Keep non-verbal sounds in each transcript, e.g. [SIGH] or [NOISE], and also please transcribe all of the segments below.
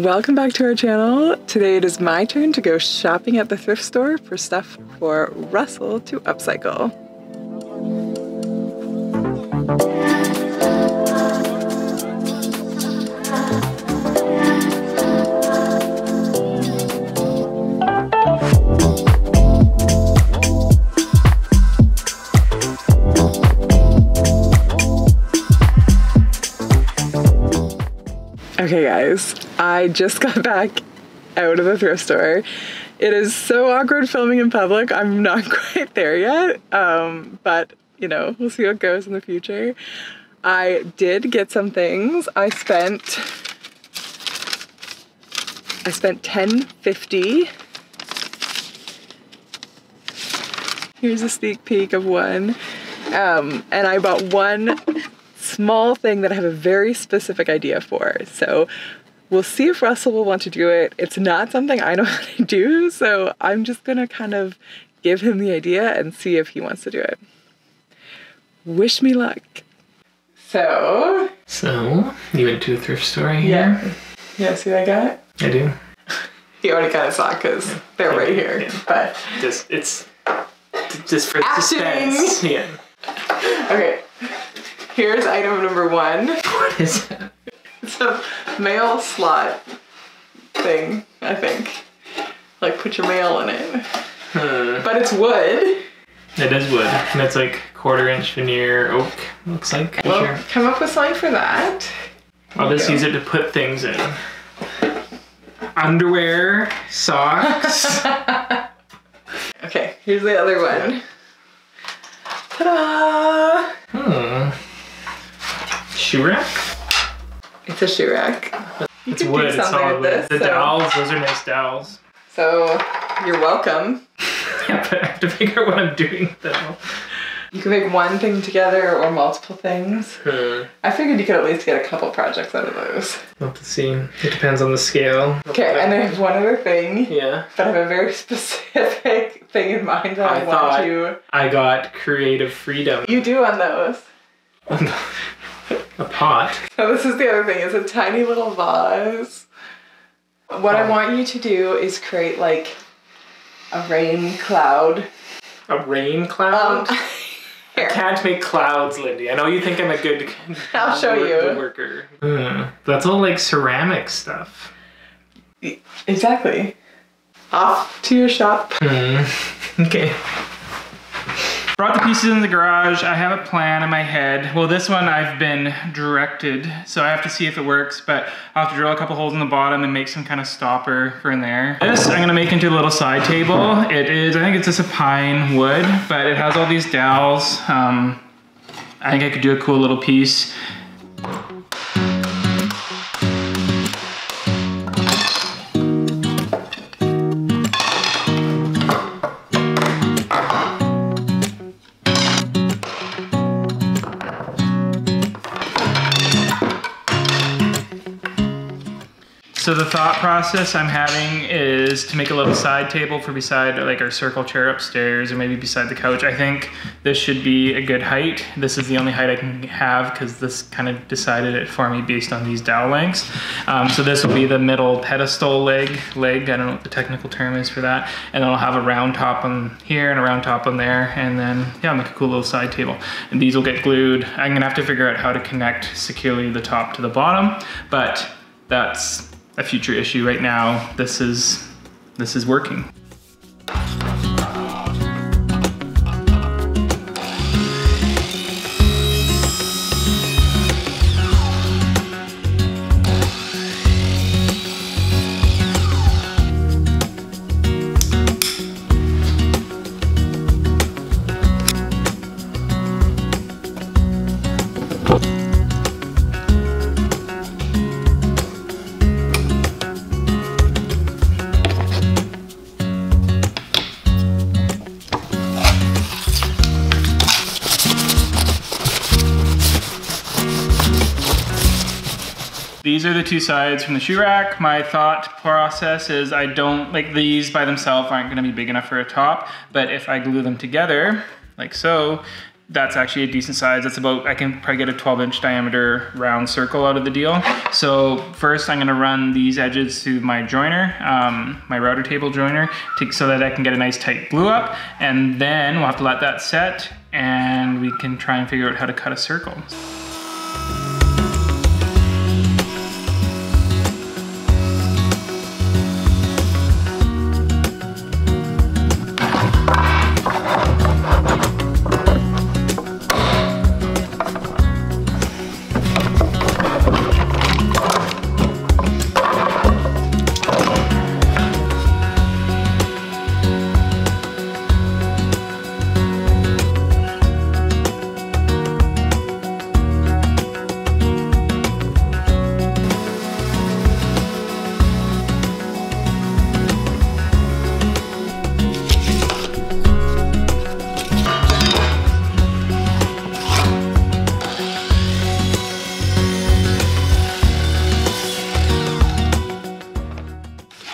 Welcome back to our channel. Today it is my turn to go shopping at the thrift store for stuff for Russell to upcycle. Okay guys, I just got back out of the thrift store. It is so awkward filming in public. I'm not [LAUGHS] quite there yet, um, but you know, we'll see it goes in the future. I did get some things. I spent I spent 10.50. Here's a sneak peek of one. Um, and I bought one small thing that I have a very specific idea for. So we'll see if Russell will want to do it. It's not something I know [LAUGHS] how to do, so I'm just gonna kind of give him the idea and see if he wants to do it. Wish me luck. So. So, you went to a thrift store here? Yeah. Yeah, see that guy? I do. [LAUGHS] He already kind of saw because they're right here. Yeah. But Just, it's just for suspense. Yeah. okay, here's item number one. What is that? It's a mail slot thing, I think. Like put your mail in it. Hmm. But it's wood. It is wood. And it's like quarter inch veneer oak, looks like. Well, Sure. come up with something for that. I'll just go. use it to put things in. Underwear, socks. [LAUGHS] Okay, here's the other one. Ta-da! hmm. Shoe rack? It's a shoe rack. You It's wood, it's solid wood. this, The so- dowels, those are nice dowels. So you're welcome. [LAUGHS] Yeah, but I have to figure out what I'm doing though. You can make one thing together or multiple things. Hmm. I figured you could at least get a couple projects out of those. We'll have to see. It depends on the scale. Okay, and I have one other thing, Yeah. but I have a very [LAUGHS] specific thing in mind that I, I want to. I got creative freedom. You do on those. [LAUGHS] a pot. [LAUGHS] So this is the other thing. It's a tiny little vase. What I Oh. want you to do is create like a rain cloud. A rain Um, [LAUGHS] cloud. here. Can't make clouds, Lindi. I know you think I'm a good. [LAUGHS] I'll show you. good worker. Hmm. That's all like ceramic stuff. Exactly. Off to your shop. Hmm. Okay. Brought the pieces in the garage. I have a plan in my head. Well, this one I've been directed, so I have to see if it works, but I'll have to drill a couple holes in the bottom and make some kind of stopper for in there. This I'm gonna make into a little side table. It is, I think it's just a pine wood, but it has all these dowels. Um, I think I could do a cool little piece. Process I'm having is to make a little side table for beside like our circle chair upstairs or maybe beside the couch. I think this should be a good height. This is the only height I can have because this kind of decided it for me based on these dowel lengths. Um, so this will be the middle pedestal leg, leg, I don't know what the technical term is for that. And then I'll have a round top on here and a round top on there. And then, yeah, I'll make a cool little side table. And these will get glued. I'm gonna have to figure out how to connect securely the top to the bottom, but that's a future issue right now. This is this is working. These are the two sides from the shoe rack. My thought process is I don't, like these by themselves aren't gonna be big enough for a top, but if I glue them together, like so, that's actually a decent size. That's about, I can probably get a 12 inch diameter round circle out of the deal. So first I'm gonna run these edges through my joiner, um, my router table joiner, to, so that I can get a nice tight glue up. And then we'll have to let that set and we can try and figure out how to cut a circle.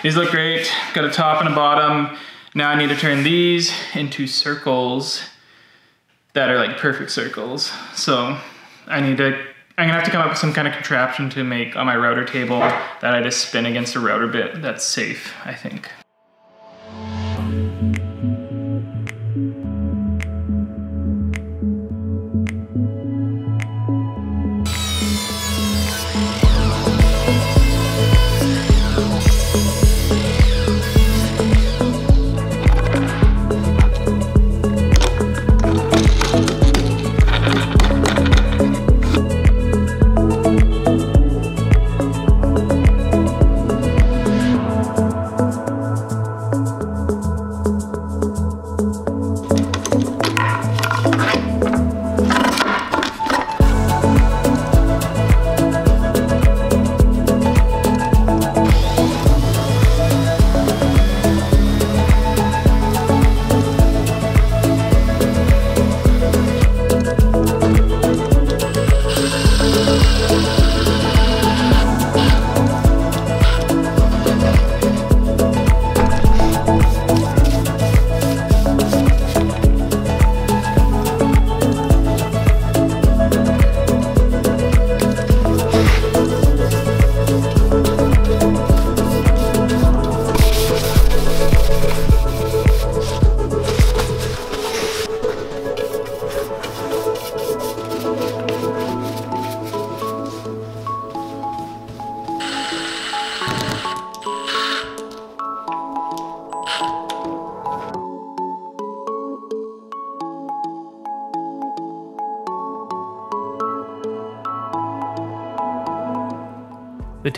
These look great. Got a top and a bottom. Now I need to turn these into circles that are like perfect circles. So I need to, I'm gonna have to come up with some kind of contraption to make on my router table that I just spin against a router bit that's safe, I think.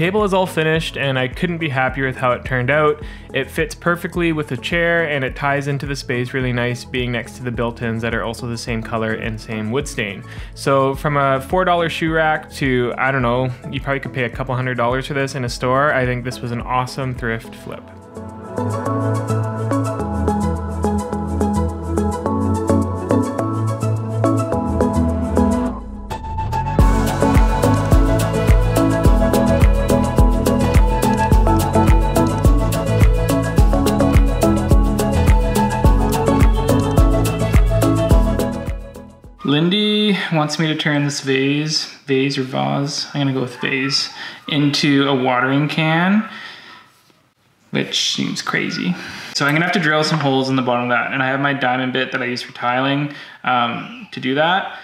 Table is all finished and I couldn't be happier with how it turned out. It fits perfectly with the chair and it ties into the space really nice being next to the built-ins that are also the same color and same wood stain. So from a $4 shoe rack to, I don't know, you probably could pay a couple hundred dollars for this in a store. I think this was an awesome thrift flip. Lindi wants me to turn this vase, vase or vase, I'm gonna go with vase, into a watering can, which seems crazy. So I'm gonna have to drill some holes in the bottom of that, and I have my diamond bit that I use for tiling um, to do that.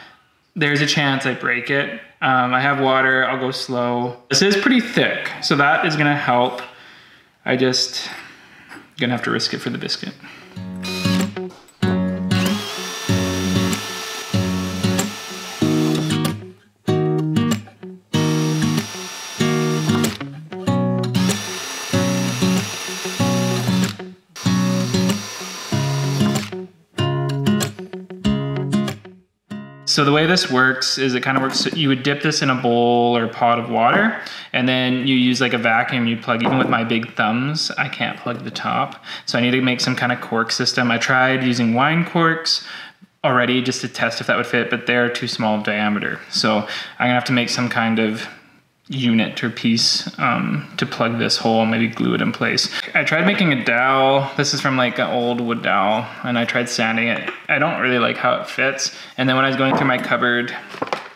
There's a chance I break it. Um, I have water, I'll go slow. This is pretty thick, so that is gonna help. I just gonna have to risk it for the biscuit. So the way this works is it kind of works, you would dip this in a bowl or pot of water, and then you use like a vacuum, you plug, even with my big thumbs, I can't plug the top. So I need to make some kind of cork system. I tried using wine corks already just to test if that would fit, but they're too small of diameter. So I'm gonna have to make some kind of unit or piece um, to plug this hole and maybe glue it in place. I tried making a dowel. This is from like an old wood dowel and I tried sanding it. I don't really like how it fits. And then when I was going through my cupboard,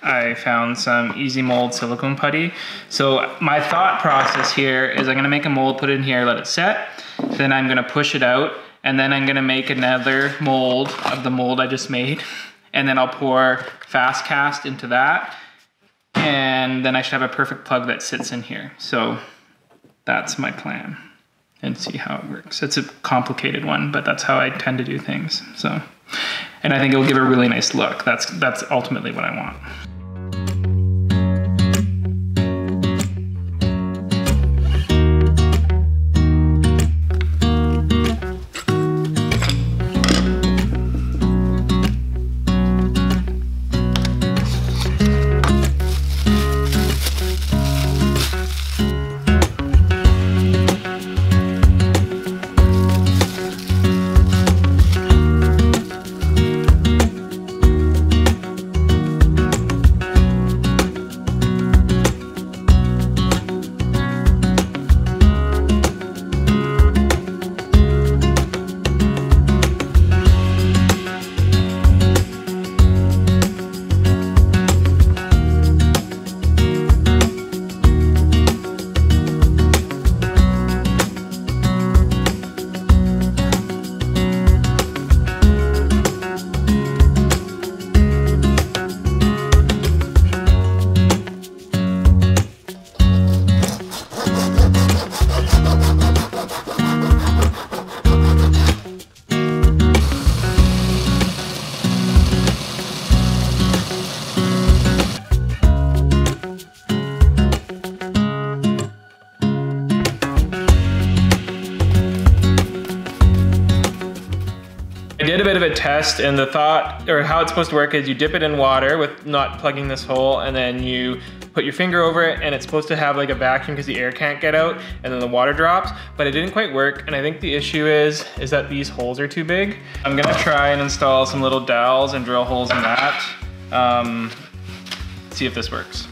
I found some easy mold silicone putty. So my thought process here is I'm gonna make a mold, put it in here, let it set. Then I'm gonna push it out and then I'm gonna make another mold of the mold I just made. And then I'll pour fast cast into that and then I should have a perfect plug that sits in here. So that's my plan and see how it works. It's a complicated one, but that's how I tend to do things. So, and I think it'll give a really nice look. That's that's ultimately what I want. Test and the thought or how it's supposed to work is you dip it in water with not plugging this hole and then you put your finger over it and it's supposed to have like a vacuum because the air can't get out and then the water drops but it didn't quite work and I think the issue is is that these holes are too big. I'm gonna try and install some little dowels and drill holes in that. Um, see if this works.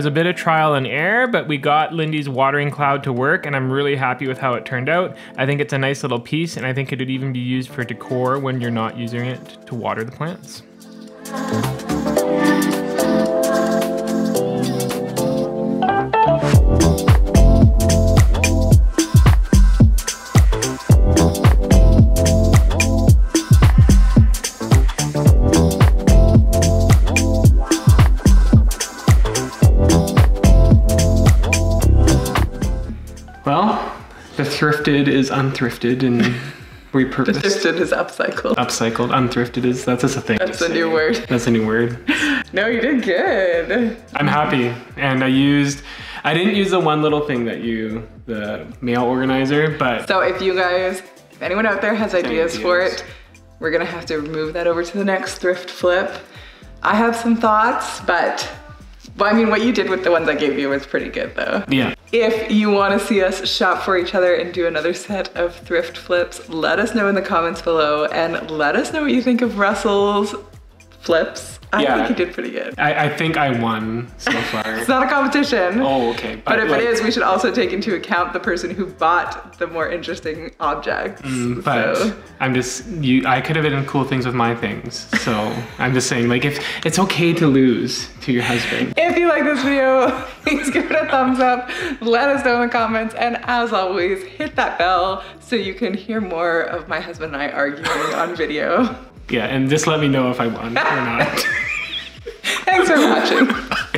Was a bit of trial and error, but we got Lindi's watering cloud to work, and I'm really happy with how it turned out. I think it's a nice little piece, and I think it would even be used for decor when you're not using it to water the plants. The thrifted is unthrifted and [LAUGHS] repurposed. Thrifted is upcycled. Upcycled, unthrifted is that's just a thing. That's a new word. [LAUGHS] That's a new word. [LAUGHS] No, you did good. I'm happy, and I used. I didn't use the one little thing that you, the mail organizer, but So if you guys, if anyone out there has ideas, for it, we're gonna have to move that over to the next thrift flip. I have some thoughts, but well, I mean, what you did with the ones I gave you was pretty good though. yeah, If you want to see us shop for each other and do another set of thrift flips, let us know in the comments below and let us know what you think of Russell's flips. I Yeah. think he did pretty good. I, I think I won so [LAUGHS] far. It's not a competition. oh, okay. But if like, it is, we should also take into account the person who bought the more interesting objects. Mm, But so, I'm just you. I could have done cool things with my things, so I'm just saying, like, if it's okay to lose to your husband. if you like this video, [LAUGHS] please give it a thumbs up. Let us know in the comments. And as always, hit that bell so you can hear more of my husband and I arguing on video. [LAUGHS] Yeah, and just let me know if I won or not. [LAUGHS] Thanks for watching. [LAUGHS]